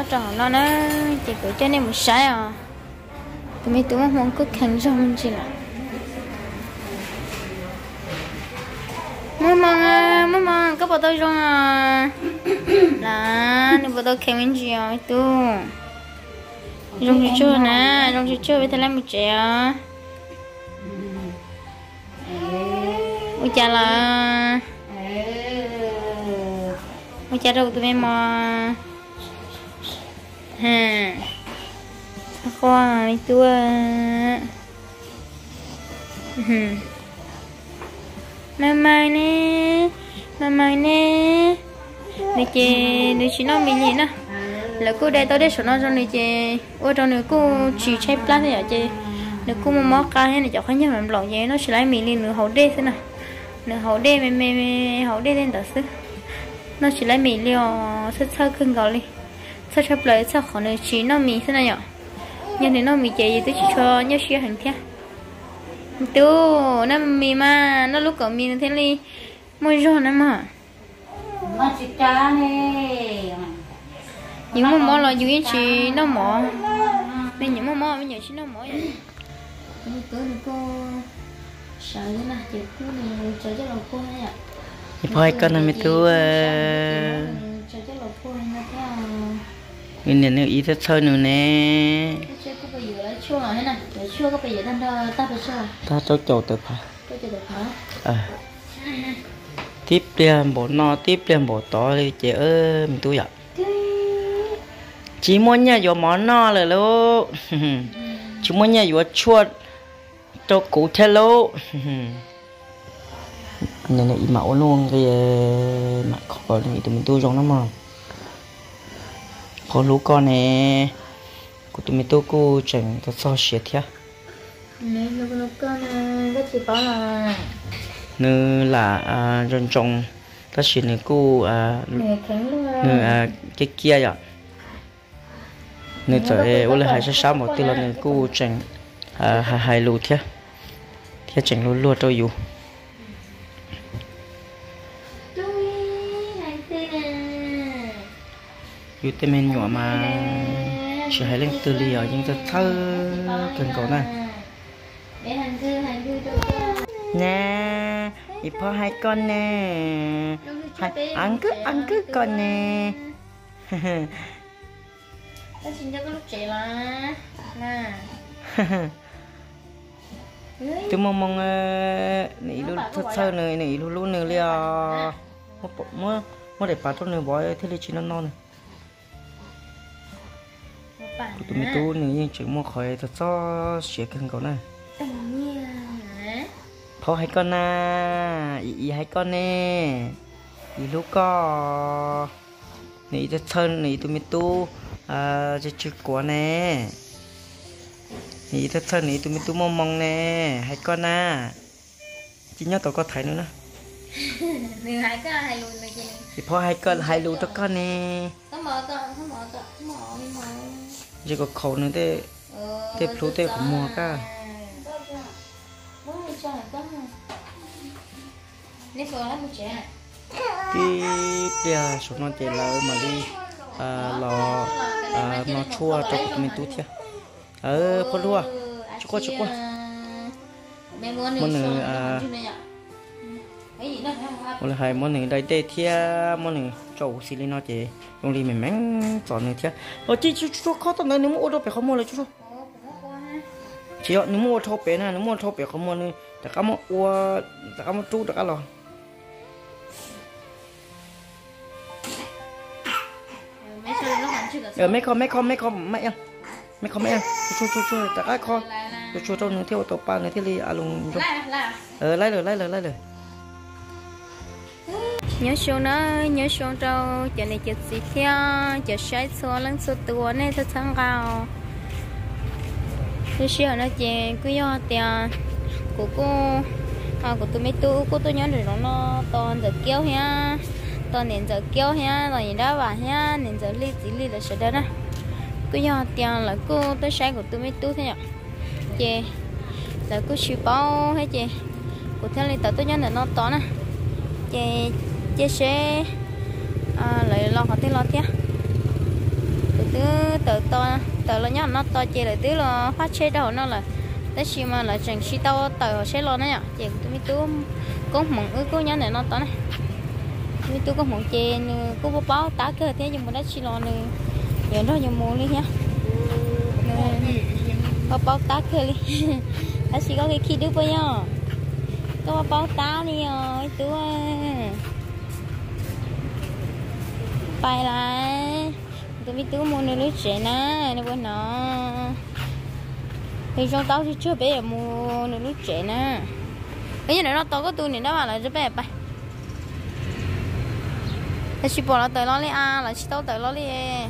cái cô trò nó nó chỉ cứ cho nên một sai à. Tụi mấy tụi không có khăn mình chỉ là. Mama à mong các bạn tôi rồi à. Là nếu bạn tôi khăn mình chỉ à tu rong chưa nè, rong chưa với thằng làm một trẻ ôi chà là. Ôi chà đâu tụi em mà ha. Khoa đi ừ. mai mai nè mama nè. Đi chị đi chị nó mình nhịn á là cô đây tôi để số nó cho nè chị ô trong nè cô chỉ chơi plan này chị nè cô mà móc cá này cho khách nhà làm lỏng vậy. Nó chỉ lấy mình lên nửa hậu đê thế nào nửa hậu đê mẹ mẹ mẹ hậu đê lên đó sức nó chỉ lấy mình liều sơ sơ cưng gạo đi sơ sơ lấy sơ khỏi nơi chỉ nó mình thế này nhở? Thì nó mình chạy gì tôi chỉ cho nhớ xưa hành thế. Tu nó mì mà nó lúc cậu mì thế đi môi rồi nữa mà. Mà chị cha nè những món món là những chị nó mỏ. mình những món món mình những chị nó mỏ vậy. Tôi cô sợ thế nào chị? Này sợ cho lòng cô này ạ. Phải con là mình tu để chua có bây giờ đang đo ta cho chỗ từ phải tôi à tiếp liền bộ no tiếp liền bộ to đi chị ơi mình vậy chỉ muốn nhà vô món no rồi lô. Chỉ muốn nhà vô chuột cho cụ theo lô. Này là im mẫu luôn cái mà khó này tụi mình tu giống lắm mà có lũ con nè. Của tụi mình tu cô chẳng có so sẻ thế nè lúc lúc con cái chị bảo là nữ là à, rong trồng ta chỉ nữ cô à nè luôn nữ à cái kia vậy nữ trời ô là hai sáu một tí là nữ cô chẳng à hai hai lù thế. Thế chẳng lù lù tôi อ dù tên nhỏ mà sẽ hãy lên từ lì ở những cái thơ cần cầu này. Nè, đi phô hai con nè. Hai ăn cứ ăn cứ con nè. Ta xin cho cái lúc chị mà nè chúng mong mong ờ, nỉ luôn thật sơ này nỉ luôn luôn này liền mua mua mua để bà tôi này bói thế là chỉ non non này của tụi mình tu nếu như chữ mua khỏi thật cho sẽ cần cậu này. Thôi hai con na, ý ý hai con nè. Ý lúc có nị cho thân nị tụi mình tu. À cho chữ của nè. Nị cho thân nị tụi mình tu mong mong nè. Hai con à. na. chỉ nhớ tụi có thấy nữa nè. Mình hai con hai luôn này chị thì thôi con hai luôn cho con nè. Có mở con có mở con có mở. นต้องหมอก่อนหมอไม่หมอ chỉ có khẩu nữa thế เออ tiếp lú thế của mua cả ไม่ใช่ก็นี่เปิดแล้วมึงเจ๊ tiếp giờ số nó chỉ là mà đi à, lò à, nó chua cho mình tu thiệt ờพ่อรั วันละใครมอหนึ่งได้เตเทียมอหนึ่งเจ้าสิลินอเจโรงเรียนแม่งสอนหนึ่งเทียโอ้จีชุชุเขาตอนนั้นนุ่มโอดไปขโมยเลยชุดเชียวนุ่มอดทบไปนะนุ่มโอดทบไปขโมยเลยแต่ก็มาอวแต่ก็มาจู้แต่ก็หรอเออไม่คอมไม่คอมไม่คอมไม่ยังไม่คอมไม่ยังช่วยช่วยช่วยแต่ก็คอช่วยช่วยเจ้าหนึ่งเที่ยวตัวปลาเนื้อเที่ยวลีอารมณ์ล่ไเออไล่เลยไล่เลยไล่เลย nhớ xuống nó nhớ xuống đâu giờ này giờ gì theo giờ sai số lăng số tua này thật sáng cao nhớ sợ nó chè cứ do tiền của cô à của tôi mấy tu cô tôi nhớ được nó toàn giờ kéo ha toàn nên giờ kéo ha rồi nhìn đó bà ha nên giờ ly, chỉ ly là sợ đó nè cứ do tiền là cô tôi sai của tôi mấy tu thế nhở. Chè là cô chịu bao hết chè của thế này tao tôi nhớ là nó to nè chè chia sẻ. À, lại lo họ tiếng lo thế từ từ to từ lo nhá nó to chia lại từ lo phát chế đầu nó là thế xí mà là chẳng xí tao từ họ sẽ lo nó nhở chị tôi mới tứ có mỏng ước có nhá này nó to này. Tôi tứ có chê nữa có bố báo tá cơ thế nhưng mà đã xí lo nữa giờ nó nhiều mua đi nhá bao báo tá cơ đi. Đã chỉ có cái khi đứa bao nhiêu có bao báo tá đi rồi tôi bay lại tụi mình tứ mua nước trẻ nè nó bên nó thì trong tao thì chưa bé mua nước trẻ nè bây giờ nó to có tôi này mà là rất bé bay thì chỉ bỏ nó tới nó đi à là chỉ tao tới nó đi e.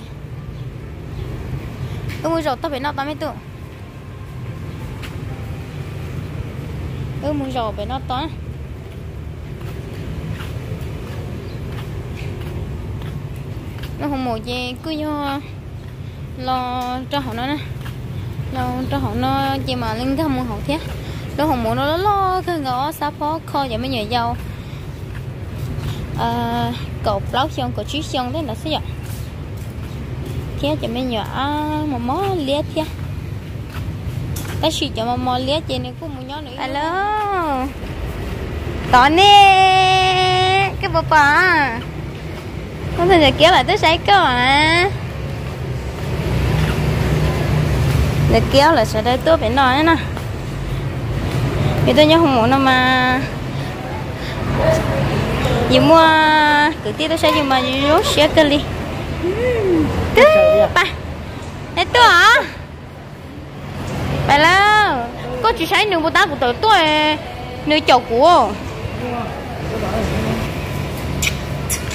tôi mua rồi tao phải nó tao mới tự tôi mua rồi phải nó tao. Nó không một gì cứ do lo cho họ nó nè lo cho họ nó chỉ mà lên cái không họ thế. Nó không muốn nó lo cái ngõ xa phó kho vậy mấy người giàu à, ờ, cậu láo xong cậu chí xong đấy là sao vậy? Thế cho mấy nhỏ mà mó liệt thế. Ta chỉ cho mà mó liệt vậy này cũng một nhỏ nữa. Alo. Tỏ nè cái bà bà không thể kéo lại tới sấy cơ à để kéo lại sẽ đây tôi phải nói nè vì tôi nhớ không muốn đâu mà. Gì mua cứ tiếp tôi sẽ dùng mà rốt xe cơ đi cứ ba thế tôi hả? Bà lâu có chỉ sấy nửa bộ tá của tôi tôi nửa chậu của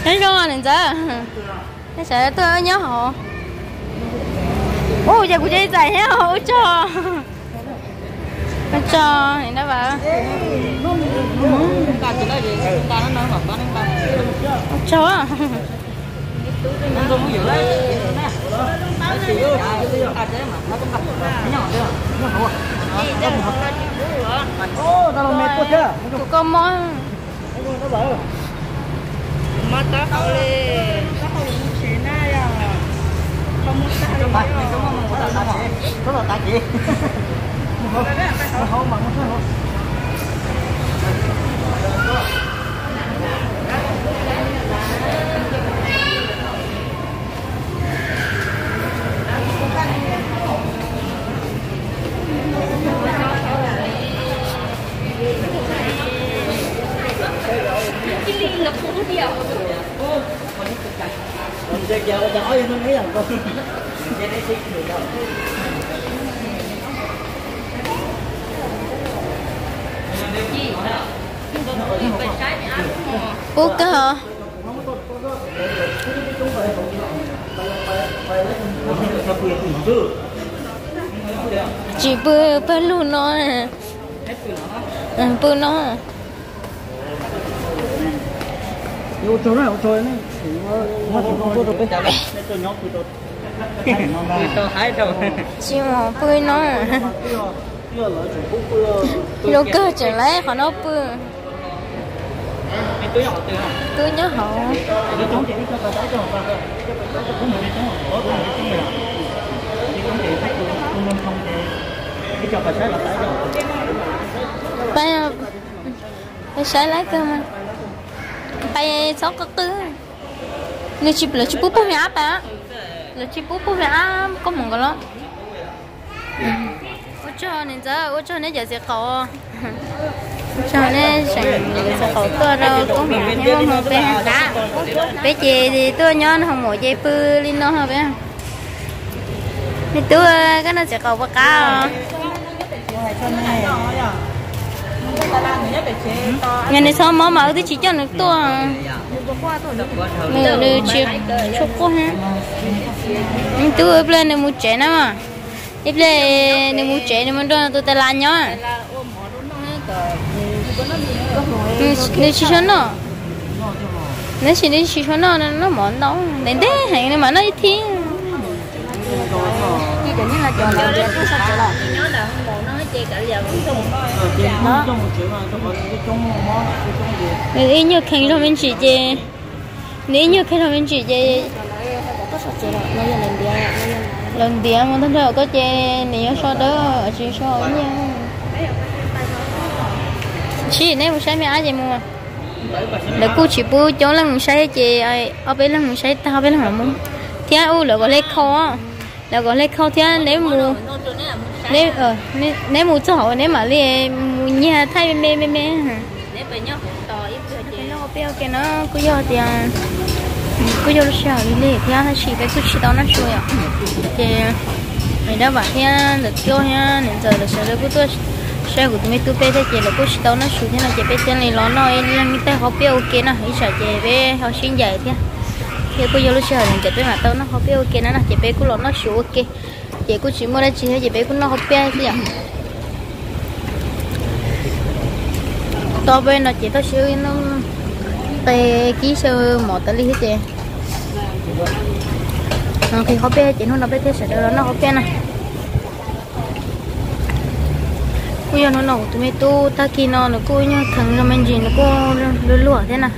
thấy rồi nên giờ thế sẽ tôi nhớ họ. Ô giờ của chơi dài thế họ cho. Cho thì nó bảo. Cho à ô tao làm mệt quá chưa tụi con món mà ta đâu đi ta không muốn chế na ya không muốn ta đâu phải cái mà muốn ta sao đó là ta chị không mà không giờ giờ giờ hỏi nó nghĩ rằng con giờ đây xích được đâu bút cơ hả? Chị bơ bơ luôn nó à? Ừ, bơ nó à? Yo chỗ này, chỗ này, Ủa chỉ có tôi bên này, tôi nhóc tôi chỉ mà bơ nó à? lô cơ trở lại họ nó bơi tôi nhớ họ. Cho bây bây sai lấy cơ mà bây sáu cái tư nếu chỉ là chỉ bút bút mẹ bà là chỉ bút bút mẹ có mong cái đó. Ô cho nên giờ ô cho nên giờ sẽ có cho nên sẽ sẽ có tôi đâu có mẹ nhưng mà bé đã bé chị thì tôi nhớ nó không một dây pư lên nó hả bé? Thì tôi, cái nó sẽ có bác cao. này sao mà mà thì chỉ cho nó to à? mẹ đi chỉ chụp qua ha. Ừ, tôi ở bên này trẻ nữa mà. Ở bên này mua trẻ này chỉ nó chỉ chỉ nó. Nó món đâu đến chỉ là chờ là có sao trở lại nhớ là không buồn nó chơi cả giờ cũng chung đó nếu như khi cho mình chị chơi nếu như khi cho mình chị chơi lần đi mà thân có chơi nếu so đó chỉ so với chị nên một sai mẹ ai vậy mua là cô chỉ bu chỗ là một sai chị, ai, ở bên là một sai tao bên là một thế u là có lấy khó là có lấy khâu thế nếu mua nếu ờ nếu mua cho họ nếu mà lấy mua nhà thay mẹ mẹ mê nếu bây nhóc to ít rồi chị nó có béo cái nó cứ do tiền cứ do lúc đi lấy thì nó chỉ cái cứ chỉ đó nó chơi à thì mình đã bảo thế à, được kêu ha nên giờ là sẽ được cứ tôi sao của tụi tôi bé thế chị là cô chỉ tao nó sửa thế là chị bé tên này nó nói là mình tay học béo ok nó. Hãy sợ chị bé học sinh dạy thế. Thì cô giáo lúc sau thì chị bé mà tao nó học béo ok nó là chị bé cô lọ nó sửa ok. Chị cô chỉ mua ra chị thế chị bé cô nó học béo thế à tao bên nó chỉ tao siêu nó tay ký sơ một tờ ly hết chị. Ờ, thì học bé chị nó nó bé thế sửa đó nó học bé này bây giờ nó nổ tụi mày tu ta khi nó nó cô nhá thằng nó mình gì nó cô lúa lúa thế nào.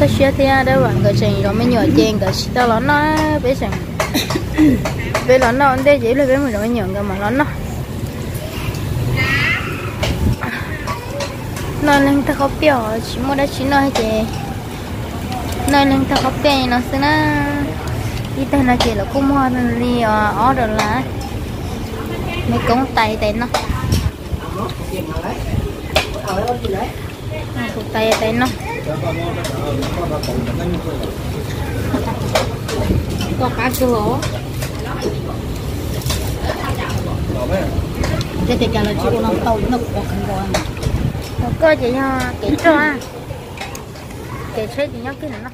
Ta xé thế à đó bạn cái gì đó mình nhỏ chèn cái tao nó nó bé rằng bé nó nó đây chỉ là bé mình nó nhỏ cái mà nó nó. Nó lên ta khó biểu chỉ mua đã chỉ nói chị nó lên ta khó biểu nó sẽ nó đi tay nó chỉ là cũng mua đi ở order là mấy công tay tay nó. Cụ tay tay nó. Có cá lỗ. Cái thì cả là có năm tàu nó có không có một cơ chị cho kỹ cho kỹ chơi thì nhớ cái này nó